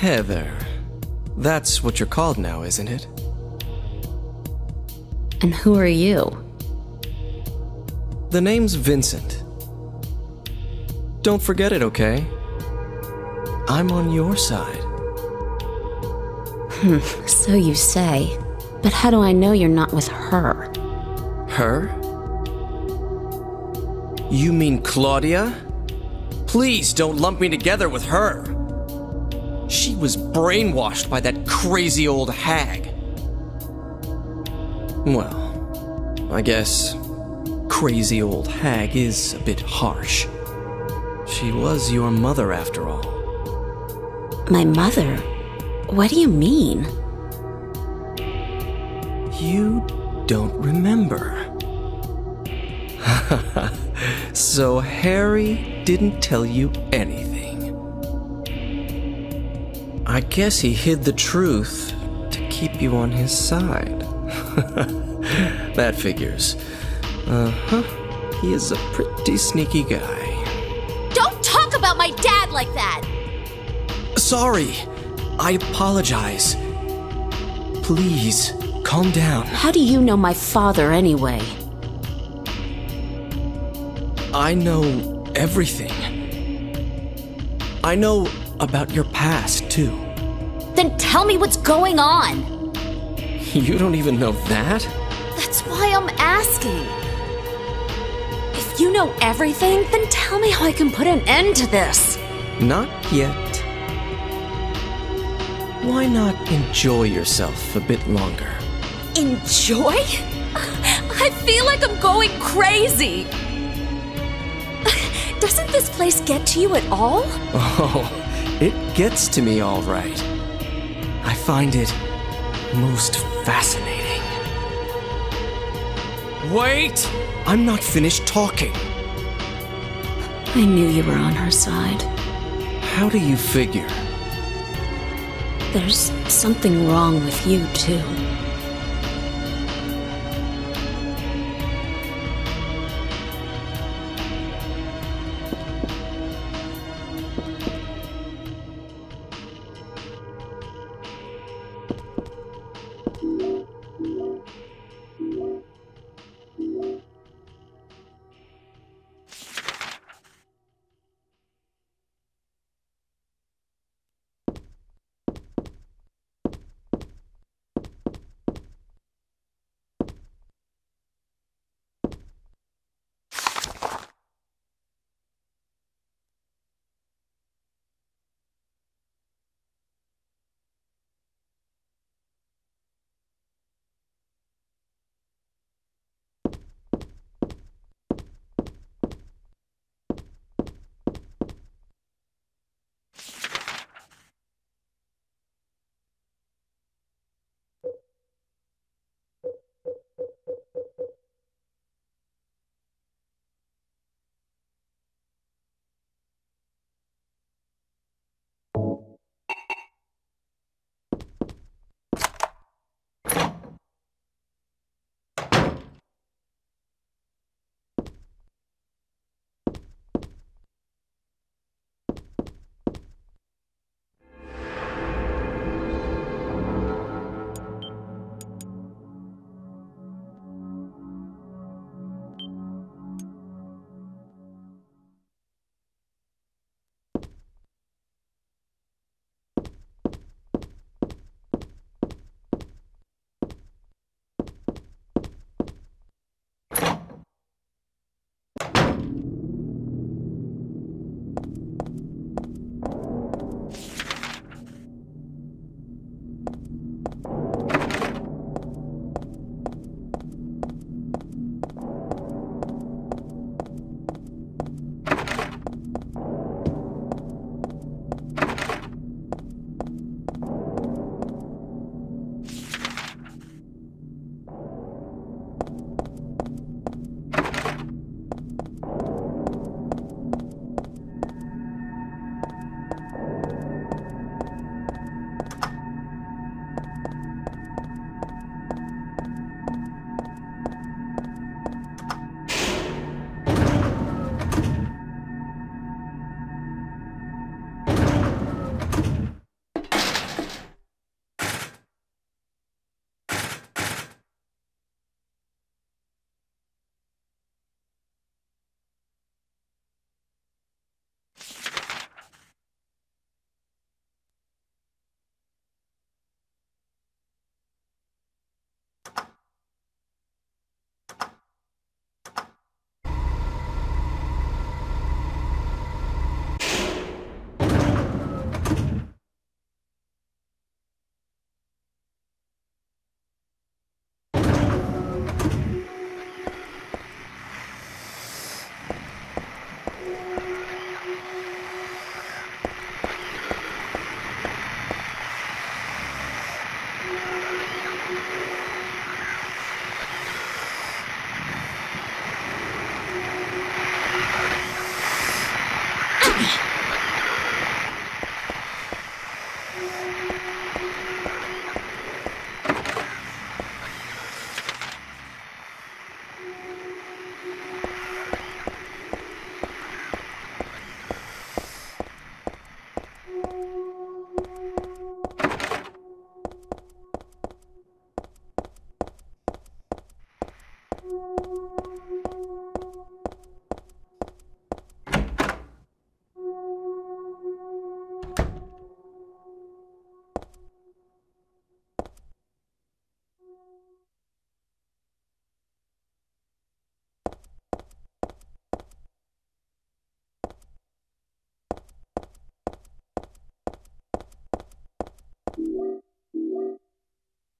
Heather. That's what you're called now, isn't it? And who are you? The name's Vincent. Don't forget it, okay? I'm on your side. Hmm, So you say. But how do I know you're not with her? Her? You mean Claudia? Please don't lump me together with her. She was brainwashed by that crazy old hag. Well, I guess crazy old hag is a bit harsh. She was your mother after all. My mother? What do you mean? You don't remember. so Harry didn't tell you anything. I guess he hid the truth to keep you on his side. that figures. Uh huh. He is a pretty sneaky guy. Don't talk about my dad like that! Sorry. I apologize. Please, calm down. How do you know my father anyway? I know everything. I know about your past, too. Then tell me what's going on! You don't even know that? That's why I'm asking. If you know everything, then tell me how I can put an end to this. Not yet. Why not enjoy yourself a bit longer? Enjoy? I feel like I'm going crazy. Doesn't this place get to you at all? Oh, it gets to me all right. I find it most fascinating. Wait! I'm not finished talking. I knew you were on her side. How do you figure? There's something wrong with you, too.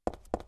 Thank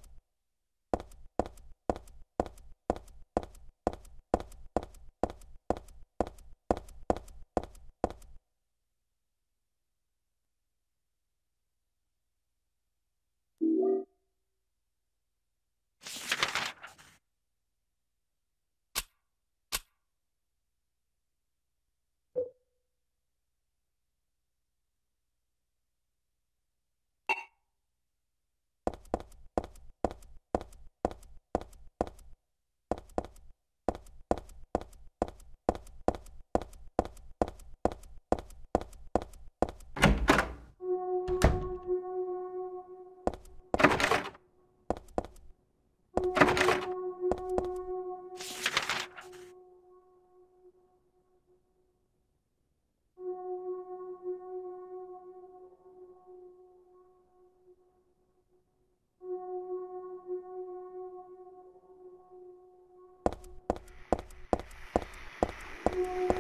you.